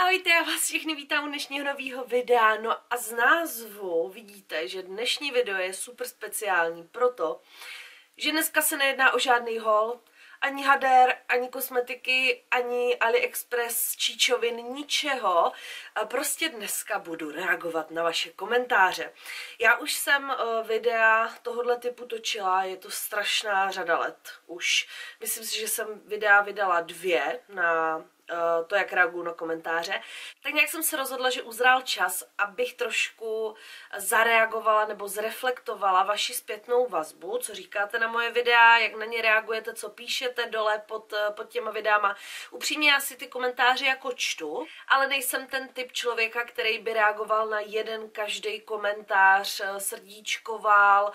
Ahojte, já vás všechny vítám u dnešního nového videa. No a z názvu vidíte, že dnešní video je super speciální proto, že dneska se nejedná o žádný hol, ani hader, ani kosmetiky, ani AliExpress, číčovin, ničeho. Prostě dneska budu reagovat na vaše komentáře. Já už jsem eh, videa tohohle typu točila, je to strašná řada let už. Myslím si, že jsem videa vydala dvě na to, jak reaguju na komentáře. Tak nějak jsem se rozhodla, že uzrál čas, abych trošku zareagovala nebo zreflektovala vaši zpětnou vazbu, co říkáte na moje videa, jak na ně reagujete, co píšete dole pod, eh, pod těma videama. Upřímně já si ty komentáře jako čtu, ale nejsem ten typ člověka, který by reagoval na jeden každý komentář, eh, srdíčkoval,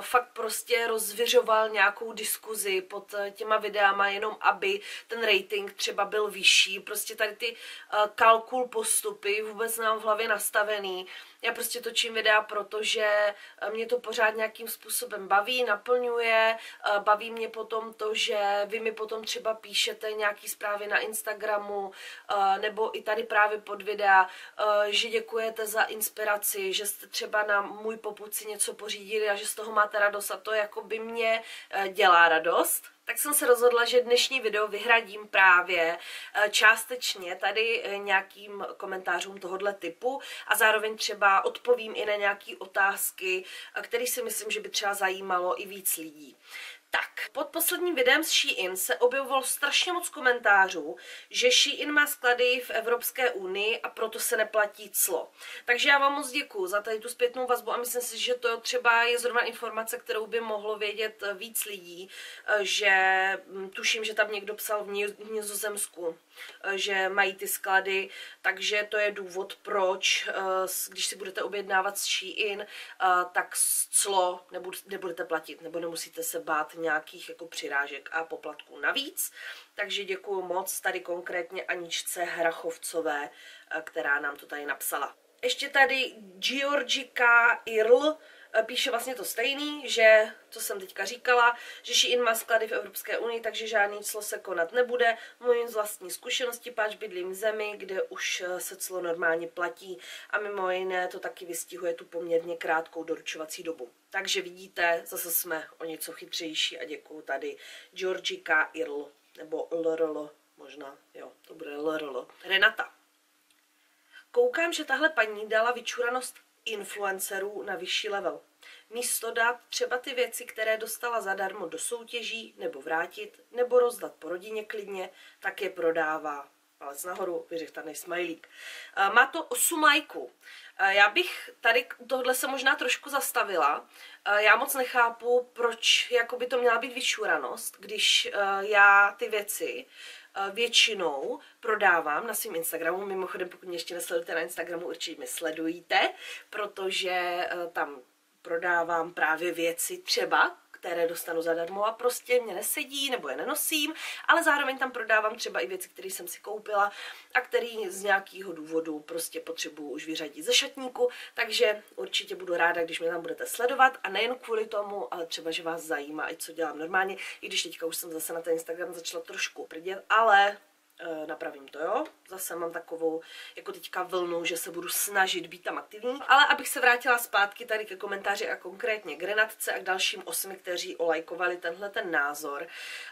fakt prostě rozvěřoval nějakou diskuzi pod těma videama, jenom aby ten rating třeba byl byl vyšší, prostě tady ty uh, kalkul postupy vůbec nám v hlavě nastavený. Já prostě točím videa, protože eh, mě to pořád nějakým způsobem baví, naplňuje, uh, baví mě potom to, že vy mi potom třeba píšete nějaký zprávy na Instagramu, uh, nebo i tady právě pod videa, že děkujete za inspiraci, že jste třeba na můj poput si něco pořídili a že z toho máte radost a to jako by mě dělá radost. Tak jsem se rozhodla, že dnešní video vyhradím právě eh, částečně tady eh, nějakým komentářům tohohle typu a zároveň třeba odpovím i na nějaké otázky, eh, které si myslím, že by třeba zajímalo i víc lidí. Tak, pod posledním videem z Shein se objevovalo strašně moc komentářů, že Shein má sklady v Evropské unii a proto se neplatí clo. Takže já vám moc děkuji za tady tu zpětnou vazbu a myslím si, že to třeba je zrovna informace, kterou by mohlo vědět víc lidí, že hm, tuším, že tam někdo psal v Nizozemsku, že mají ty sklady, takže to je důvod, proč, když si budete objednávat s Shein, tak clo nebudete platit, nebo nemusíte se bát nějakých jako přirážek a poplatků navíc. Takže děkuji moc tady konkrétně Aničce Hrachovcové, eh, která nám to tady napsala. Ještě tady Georgika Irl, eh, píše vlastně to stejný, že, co jsem teďka říkala, že Shein má sklady v Evropské unii, takže žádný clo se konat nebude. Mluvím z vlastní zkušenosti, páč bydlím v zemi, kde už eh, se clo normálně platí a mimo jiné to taky vystihuje tu poměrně krátkou doručovací dobu. Takže vidíte, zase jsme o něco chytřejší a děkuju tady Georgika Irl, nebo LRL, možná, jo, to bude LRL. Renata. Koukám, že tahle paní dala vyčuranost influencerů na vyšší level. Místo dát třeba ty věci, které dostala zadarmo do soutěží, nebo vrátit, nebo rozdat po rodině klidně, tak je prodává. Palec nahoru, vyřechtaný smajlík. Má to 8 lajků. Já bych tady tohle se možná trošku zastavila. Já moc nechápu, proč jakoby to měla být vyšuranost, když já ty věci většinou prodávám na svém Instagramu. Mimochodem, pokud mě ještě nesledujete na Instagramu, určitě mě sledujte, protože tam prodávám právě věci třeba, které dostanu zadarmo a prostě mě nesedí nebo je nenosím, ale zároveň tam prodávám třeba i věci, které jsem si koupila a které z nějakého důvodu prostě potřebuju už vyřadit ze šatníku, takže určitě budu ráda, když mě tam budete sledovat a nejen kvůli tomu, ale třeba, že vás zajímá i co dělám normálně, i když teďka už jsem zase na ten Instagram začala trošku prdět, ale napravím to, jo. Zase mám takovou, jako teďka vlnu, že se budu snažit být tam aktivní. Ale abych se vrátila zpátky tady ke komentáři a konkrétně k Renatce a k dalším osmi, kteří olajkovali tenhle ten názor.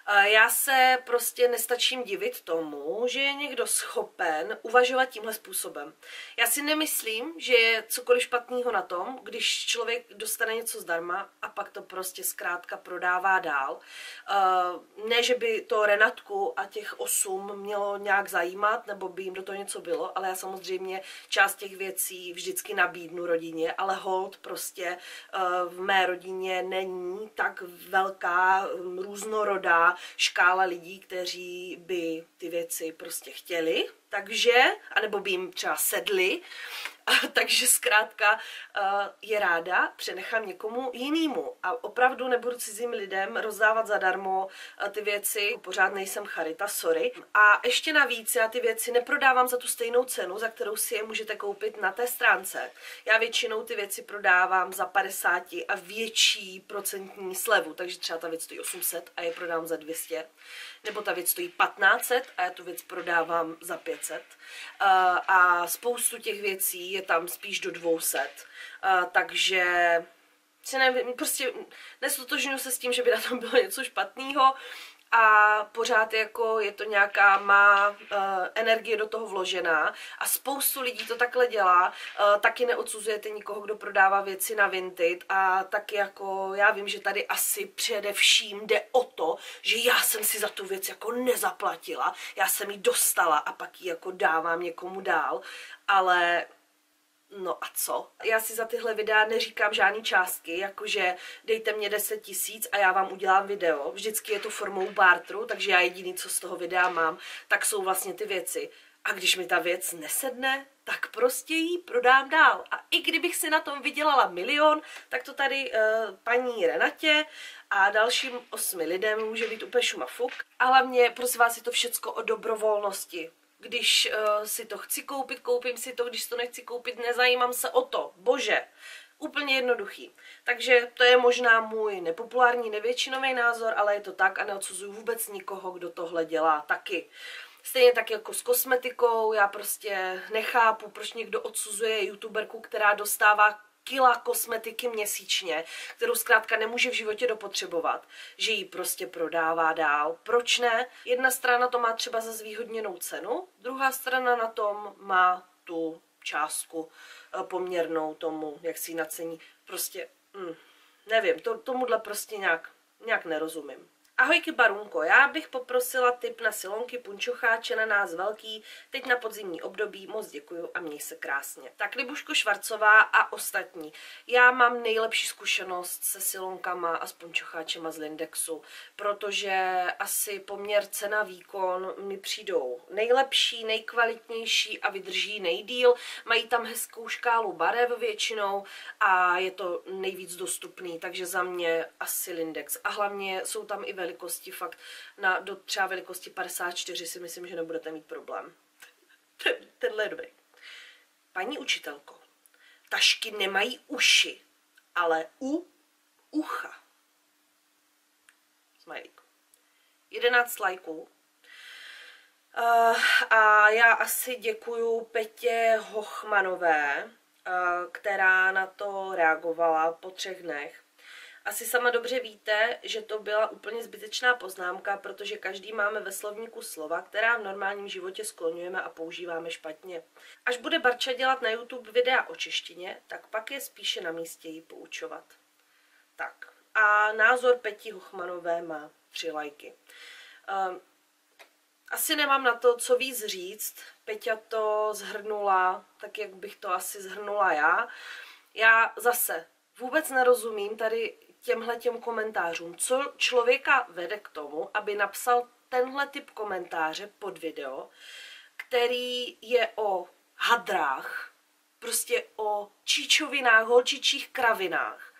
Eh, já se prostě nestačím divit tomu, že je někdo schopen uvažovat tímhle způsobem. Já si nemyslím, že je cokoliv špatného na tom, když člověk dostane něco zdarma a pak to prostě zkrátka prodává dál. Eh, ne, že by to Renatku a těch osm mělo mělo nějak zajímat, nebo by jim do toho něco bylo, ale já samozřejmě část těch věcí vždycky nabídnu rodině, ale hold prostě eh, v mé rodině není tak velká, hm, různorodá škála lidí, kteří by ty věci prostě chtěli, takže, anebo by jim třeba sedli, takže zkrátka uh, je ráda, přenechám někomu jinému a opravdu nebudu cizím lidem rozdávat zadarmo uh, ty věci, pořád nejsem charita, sorry. A ještě navíc já ty věci neprodávám za tu stejnou cenu, za kterou si je můžete koupit na té stránce. Já většinou ty věci prodávám za 50 a větší procentní slevu, takže třeba ta věc stojí 800 a je prodám za 200 nebo ta věc stojí 1500 a já tu věc prodávám za 500. Uh, a spoustu těch věcí je tam spíš do 200. Uh, takže si nevím, prostě nestotožňuji se s tím, že by na tom bylo něco špatného a pořád jako je to nějaká má uh, energie do toho vložená a spoustu lidí to takhle dělá, uh, taky neodsuzujete nikoho, kdo prodává věci na Vinted a taky jako já vím, že tady asi především jde o to, že já jsem si za tu věc jako nezaplatila, já jsem ji dostala a pak ji jako dávám někomu dál, ale No a co? Já si za tyhle videa neříkám žádný částky, jakože dejte mě 10 tisíc a já vám udělám video. Vždycky je to formou bartru, takže já jediný, co z toho videa mám, tak jsou vlastně ty věci. A když mi ta věc nesedne, tak prostě ji prodám dál. A i kdybych si na tom vydělala milion, tak to tady uh, paní Renatě a dalším osmi lidem může být úplně šumafuk. A hlavně, prosím vás, je to všecko o dobrovolnosti když uh, si to chci koupit, koupím si to, když to nechci koupit, nezajímám se o to. Bože, úplně jednoduchý. Takže to je možná můj nepopulární, nevětšinový názor, ale je to tak a neodsuzuju vůbec nikoho, kdo tohle dělá taky. Stejně tak jako s kosmetikou, já prostě nechápu, proč někdo odsuzuje youtuberku, která dostává kila kosmetiky měsíčně, kterou zkrátka nemůže v životě dopotřebovat, že ji prostě prodává dál. Proč ne? Jedna strana to má třeba za zvýhodněnou cenu, druhá strana na tom má tu částku eh, poměrnou tomu, jak si ji nacení. Prostě, hm, nevím, to, tomuhle prostě nějak, nějak nerozumím. Ahojky Barunko, já bych poprosila tip na silonky punčocháče na nás velký, teď na podzimní období, moc děkuju a měj se krásně. Tak Libuško Švarcová a ostatní. Já mám nejlepší zkušenost se silonkama a s punčocháčema z Lindexu, protože asi poměr cena výkon mi přijdou nejlepší, nejkvalitnější a vydrží nejdíl. Mají tam hezkou škálu barev většinou a je to nejvíc dostupný, takže za mě asi Lindex. A hlavně jsou tam i velikosti, fakt na, do třeba velikosti 54 si myslím, že nebudete mít problém. Ten, tenhle je dobrý. Paní učitelko, tašky nemají uši, ale u ucha. Smajlík. 11 lajků. Uh, a já asi děkuju Petě Hochmanové, uh, která na to reagovala po třech dnech. Asi sama dobře víte, že to byla úplně zbytečná poznámka, protože každý máme ve slovníku slova, která v normálním životě skloňujeme a používáme špatně. Až bude Barča dělat na YouTube videa o češtině, tak pak je spíše na místě jí poučovat. Tak a názor Peti Hochmanové má tři lajky. Um, asi nemám na to, co víc říct. Peťa to zhrnula tak, jak bych to asi zhrnula já. Já zase vůbec nerozumím tady těmhle těm komentářům. Co člověka vede k tomu, aby napsal tenhle typ komentáře pod video, který je o hadrách, prostě o číčovinách, holčičích kravinách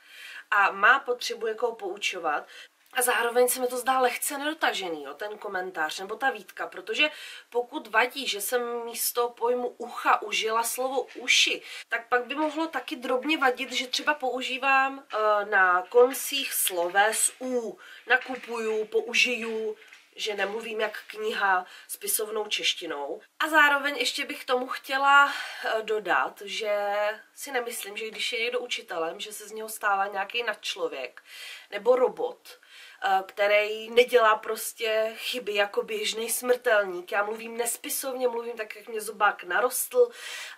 a má potřebu jako poučovat, a zároveň se mi to zdá lehce nedotažený, jo, ten komentář nebo ta výtka, protože pokud vadí, že jsem místo pojmu ucha užila slovo uši, tak pak by mohlo taky drobně vadit, že třeba používám uh, na koncích sloves u, nakupuju, použiju, že nemluvím jak kniha spisovnou češtinou. A zároveň ještě bych tomu chtěla eh, dodat, že si nemyslím, že když je někdo učitelem, že se z něho stává nějaký nadčlověk nebo robot, který nedělá prostě chyby jako běžný smrtelník. Já mluvím nespisovně, mluvím tak, jak mě zobák narostl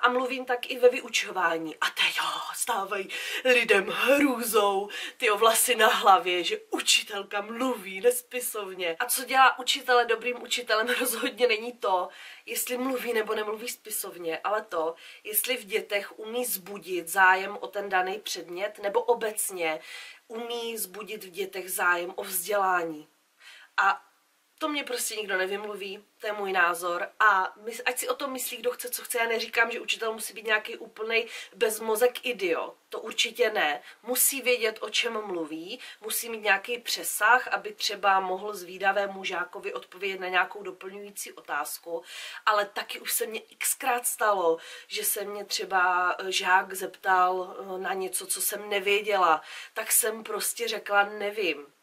a mluvím tak i ve vyučování. A teď jo, stávají lidem hrůzou ty vlasy na hlavě, že učitelka mluví nespisovně. A co dělá učitele dobrým učitelem rozhodně není to, jestli mluví nebo nemluví spisovně, ale to, jestli v dětech umí zbudit zájem o ten daný předmět nebo obecně umí zbudit v dětech zájem o vzdělání. A to mě prostě nikdo nevymluví, to je můj názor. A my, ať si o tom myslí, kdo chce, co chce, já neříkám, že učitel musí být nějaký úplný bezmozek idiot, to určitě ne. Musí vědět, o čem mluví, musí mít nějaký přesah, aby třeba mohl zvídavému žákovi odpovědět na nějakou doplňující otázku, ale taky už se mě xkrát stalo, že se mě třeba žák zeptal na něco, co jsem nevěděla, tak jsem prostě řekla nevím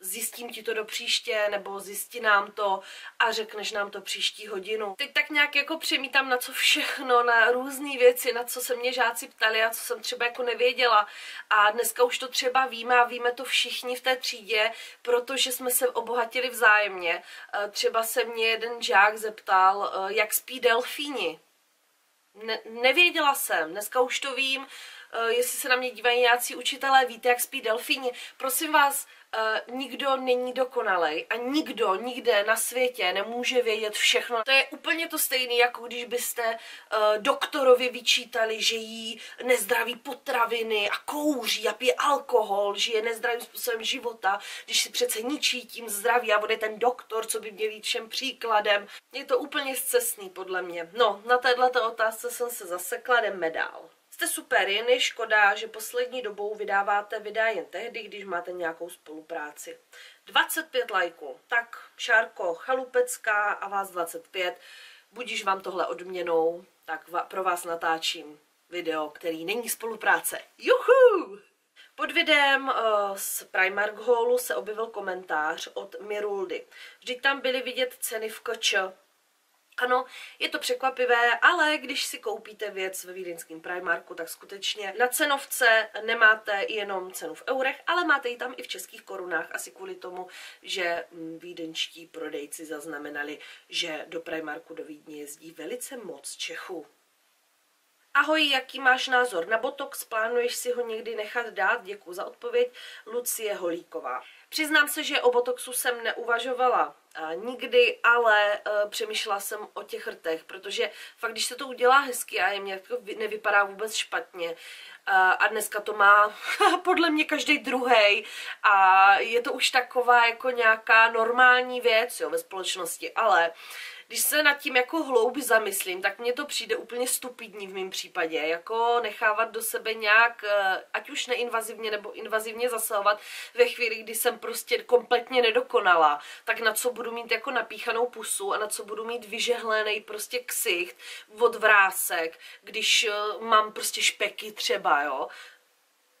zjistím ti to do příště, nebo zjistí nám to a řekneš nám to příští hodinu. Teď tak nějak jako přemítám na co všechno, na různé věci, na co se mě žáci ptali a co jsem třeba jako nevěděla. A dneska už to třeba víme a víme to všichni v té třídě, protože jsme se obohatili vzájemně. Eh, třeba se mě jeden žák zeptal, eh, jak spí delfíni. Ne, nevěděla jsem, dneska už to vím, jestli se na mě dívají nějací učitelé, víte, jak spí delfíni. Prosím vás, Uh, nikdo není dokonalej a nikdo nikde na světě nemůže vědět všechno. To je úplně to stejné, jako když byste uh, doktorovi vyčítali, že jí nezdraví potraviny a kouří a pije alkohol, že je nezdravým způsobem života, když si přece ničí tím zdraví a bude ten doktor, co by měl být všem příkladem. Je to úplně zcestný podle mě. No, na této otázce jsem se zasekla, jdeme dál. Jste super, jen je škoda, že poslední dobou vydáváte videa jen tehdy, když máte nějakou spolupráci. 25 lajků. Tak, Šárko Chalupecká a vás 25. Budíš vám tohle odměnou, tak pro vás natáčím video, který není spolupráce. Juhu! Pod videem uh, z Primark Hallu se objevil komentář od Miruldy. Vždyť tam byly vidět ceny v KČ, ano, je to překvapivé, ale když si koupíte věc ve vídeňském Primarku, tak skutečně na cenovce nemáte jenom cenu v eurech, ale máte ji tam i v českých korunách, asi kvůli tomu, že mm, vídeňští prodejci zaznamenali, že do Primarku do Vídně jezdí velice moc Čechů. Ahoj, jaký máš názor na Botox? Plánuješ si ho někdy nechat dát? Děkuji za odpověď. Lucie Holíková. Přiznám se, že o Botoxu jsem neuvažovala nikdy, ale uh, přemýšlela jsem o těch rtech, protože fakt, když se to udělá hezky a mě jako nevypadá vůbec špatně, uh, a dneska to má podle mě každý druhý a je to už taková jako nějaká normální věc jo, ve společnosti, ale uh, když se nad tím jako hloubi zamyslím, tak mně to přijde úplně stupidní v mém případě, jako nechávat do sebe nějak, eh, ať už neinvazivně nebo invazivně zasahovat ve chvíli, kdy jsem prostě kompletně nedokonala, tak na co budu mít jako napíchanou pusu a na co budu mít vyžehlený prostě ksicht od vrásek, když eh, mám prostě špeky třeba, jo,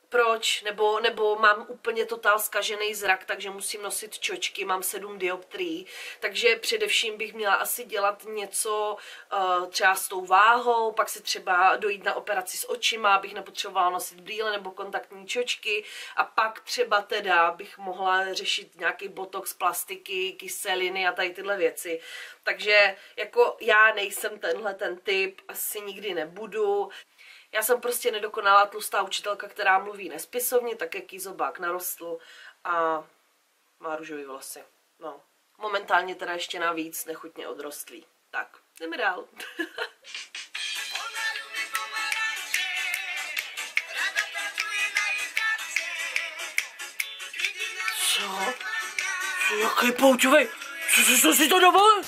proč, nebo, nebo mám úplně totál skažený zrak, takže musím nosit čočky, mám sedm dioptrií, takže především bych měla asi dělat něco uh, třeba s tou váhou, pak si třeba dojít na operaci s očima, abych nepotřebovala nosit brýle nebo kontaktní čočky a pak třeba teda bych mohla řešit nějaký botox, plastiky, kyseliny a tady tyhle věci. Takže jako já nejsem tenhle ten typ, asi nikdy nebudu. Já jsem prostě nedokonalá tlustá učitelka, která mluví nespisovně, tak jak jí zobák narostl a má růžový vlasy. No, momentálně teda ještě navíc nechutně odrostlý. Tak, jdeme dál. Co? Jaký poučovej? Co, co, co si to dovolil?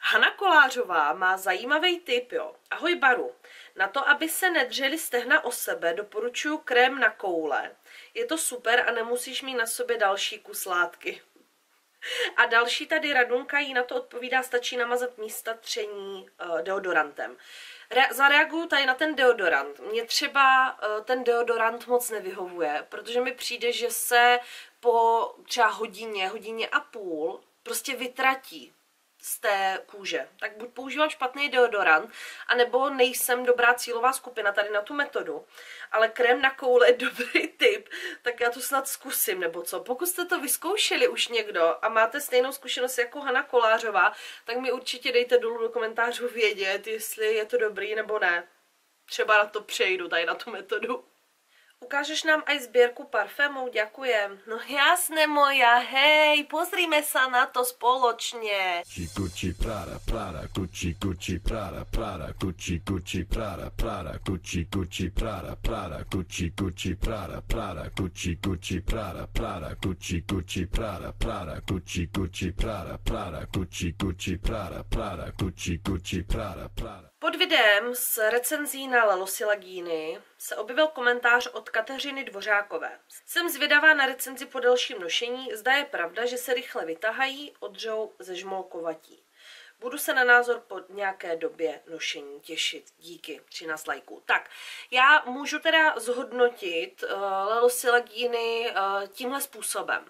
Hana Kolářová má zajímavý tip, jo. Ahoj Baru. Na to, aby se nedřeli stehna o sebe, doporučuji krém na koule. Je to super a nemusíš mít na sobě další kus látky. A další tady radunka jí na to odpovídá, stačí namazat místa tření uh, deodorantem. Re- zareaguju tady na ten deodorant. Mně třeba uh, ten deodorant moc nevyhovuje, protože mi přijde, že se po třeba hodině, hodině a půl prostě vytratí z té kůže. Tak buď používám špatný deodorant, anebo nejsem dobrá cílová skupina tady na tu metodu. Ale krém na koule je dobrý tip, tak já to snad zkusím, nebo co. Pokud jste to vyzkoušeli už někdo a máte stejnou zkušenost jako Hana Kolářová, tak mi určitě dejte dolů do komentářů vědět, jestli je to dobrý nebo ne. Třeba na to přejdu, tady na tu metodu. Ukážeš nám aj zbierku parfémov? Ďakujem. No jasné moja, hej, pozrime sa na to spoločne. Gucci, Prada, Prada, Gucci, Gucci, Prada, Prada, Gucci, Gucci, Prada, Prada, Gucci, Gucci, Prada, Prada, Gucci, Gucci, Prada, Prada, Gucci, Gucci, Prada, Prada, Gucci, Gucci, Prada, Prada, Gucci, Gucci, Prada, Prada, Gucci, Gucci, Prada, Prada, Gucci, Gucci, Prada, Prada. Pod videem s recenzí na Lalosi Lagíny se objevil komentář od Kateřiny Dvořákové. Jsem zvědavá na recenzi po delším nošení, zda je pravda, že se rychle vytahají, odřou ze žmolkovatí. Budu se na názor po nějaké době nošení těšit. Díky, 13 lajků. Tak, já můžu teda zhodnotit uh, Lelosy legíny uh, tímhle způsobem.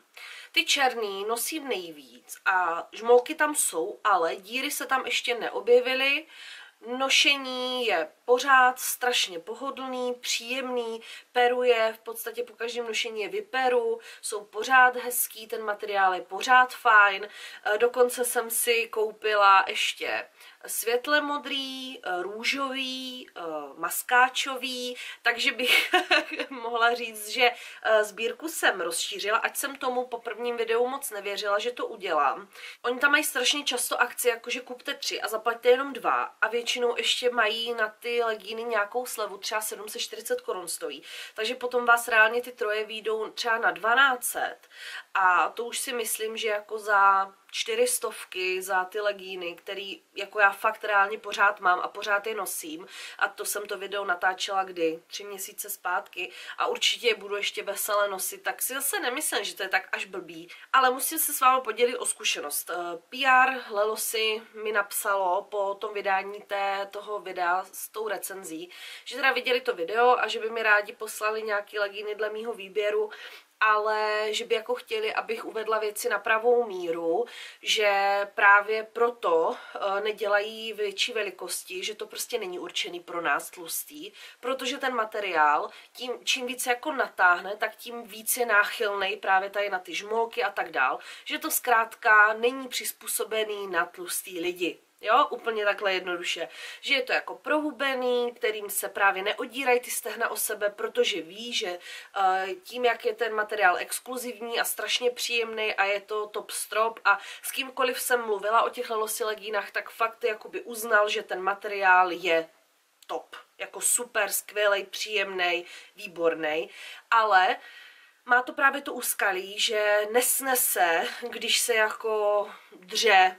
Ty černý nosím nejvíc a žmolky tam jsou, ale díry se tam ještě neobjevily. Nošení je pořád strašně pohodlný, příjemný, peruje, v podstatě po každém nošení je vyperu, jsou pořád hezký, ten materiál je pořád fajn. E, dokonce jsem si koupila ještě světle modrý, eh, růžový, eh, maskáčový, takže bych mohla říct, že eh, sbírku jsem rozšířila, ať jsem tomu po prvním videu moc nevěřila, že to udělám. Oni tam mají strašně často akci, jakože kupte tři a zaplaťte jenom dva a většinou ještě mají na ty legíny nějakou slevu, třeba 740 korun stojí, takže potom vás reálně ty troje výjdou třeba na 1200 a to už si myslím, že jako za čtyři stovky za ty legíny, který jako já fakt reálně pořád mám a pořád je nosím. A to jsem to video natáčela kdy? Tři měsíce zpátky. A určitě je budu ještě veselé nosit, tak si zase nemyslím, že to je tak až blbý. Ale musím se s vámi podělit o zkušenost. Eh, PR Lelosy mi napsalo po tom vydání té, toho videa s tou recenzí, že teda viděli to video a že by mi rádi poslali nějaký legíny dle mýho výběru ale že by jako chtěli, abych uvedla věci na pravou míru, že právě proto uh, nedělají větší velikosti, že to prostě není určený pro nás tlustý, protože ten materiál, tím, čím více jako natáhne, tak tím víc je náchylný právě tady na ty žmolky a tak dál, že to zkrátka není přizpůsobený na tlustý lidi. Jo, úplně takhle jednoduše. Že je to jako prohubený, kterým se právě neodírají ty stehna o sebe, protože ví, že uh, tím, jak je ten materiál exkluzivní a strašně příjemný a je to top strop a s kýmkoliv jsem mluvila o těch legínách, tak fakt jakoby uznal, že ten materiál je top. Jako super, skvělý, příjemný, výborný, ale má to právě to úskalí, že nesnese, když se jako dře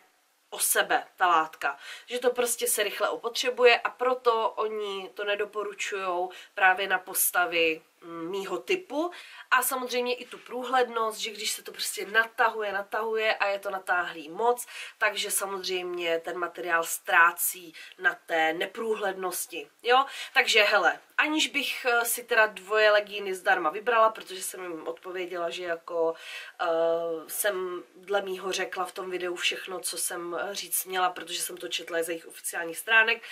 o sebe, ta látka. Že to prostě se rychle opotřebuje a proto oni to nedoporučují právě na postavy mýho typu a samozřejmě i tu průhlednost, že když se to prostě natahuje, natahuje a je to natáhlý moc, takže samozřejmě ten materiál ztrácí na té neprůhlednosti, jo? Takže hele, aniž bych eh, si teda dvoje legíny zdarma vybrala, protože jsem jim odpověděla, že jako uh, jsem dle mýho řekla v tom videu všechno, co jsem říct měla, protože jsem to četla z jejich oficiálních stránek,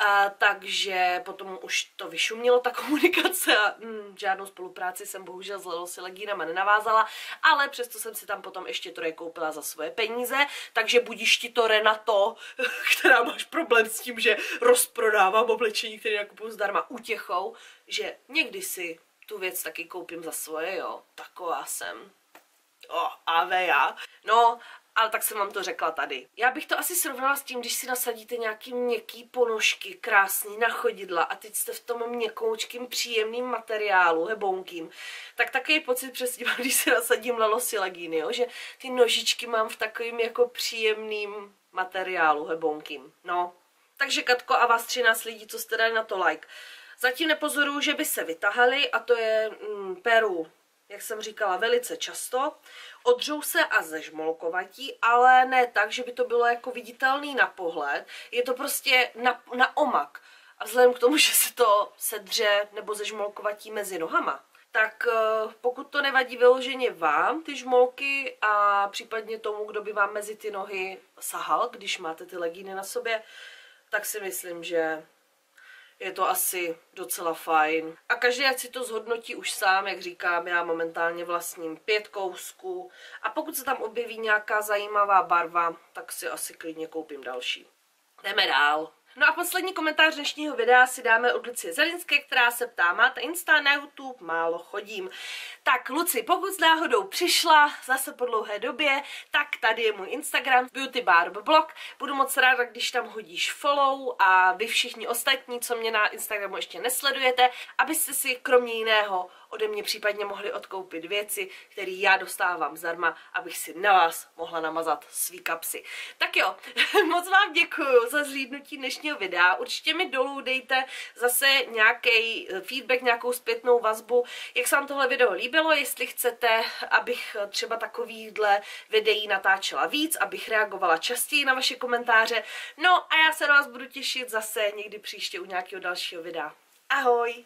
uh, takže potom už to vyšumělo ta komunikace a mm, žádnou spolupráci jsem bohužel s Lelosi Legínama nenavázala, ale přesto jsem si tam potom ještě to koupila za svoje peníze, takže budíš ti to Renato, která máš problém s tím, že rozprodávám oblečení, které nakupuju zdarma utěchou, že někdy si tu věc taky koupím za svoje, jo, taková jsem. O, oh, já. No, ale tak jsem vám to řekla tady. Já bych to asi srovnala s tím, když si nasadíte nějaký měkký ponožky, krásný na chodidla a teď jste v tom měkoučkým příjemným materiálu, hebounkým, tak takový pocit přesně když si nasadím lalosy legíny, jo? že ty nožičky mám v takovým jako příjemným materiálu hebounkým. No, takže Katko a vás 13 lidí, co jste dali na to like. Zatím nepozoruju, že by se vytahali a to je mm, Peru jak jsem říkala, velice často. Odřou se a zežmolkovatí, ale ne tak, že by to bylo jako viditelný na pohled. Je to prostě na, na omak. A vzhledem k tomu, že se to sedře nebo zežmolkovatí mezi nohama, tak eh, pokud to nevadí vyloženě vám, ty žmolky a případně tomu, kdo by vám mezi ty nohy sahal, když máte ty legíny na sobě, tak si myslím, že je to asi docela fajn. A každý ať si to zhodnotí už sám, jak říkám, já momentálně vlastním pět kousků a pokud se tam objeví nějaká zajímavá barva, tak si asi klidně koupím další. Jdeme dál. No a poslední komentář dnešního videa si dáme od Lucie Zelinské, která se ptá, máte Insta na YouTube? Málo chodím. Tak Luci, pokud s náhodou přišla zase po dlouhé době, tak tady je můj Instagram, Beauty Barb Blog. Budu moc ráda, když tam hodíš follow a vy všichni ostatní, co mě na Instagramu ještě nesledujete, abyste si kromě jiného ode mě případně mohli odkoupit věci, které já dostávám zdarma, abych si na vás mohla namazat svý kapsy. Tak jo, moc vám děkuji za zhlídnutí dnešního videa. Určitě mi dolů dejte zase nějaký feedback, nějakou zpětnou vazbu, jak se vám tohle video líbilo, jestli chcete, abych třeba takovýchhle videí natáčela víc, abych reagovala častěji na vaše komentáře. No a já se na vás budu těšit zase někdy příště u nějakého dalšího videa. Ahoj!